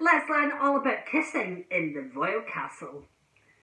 let's learn all about kissing in the royal castle.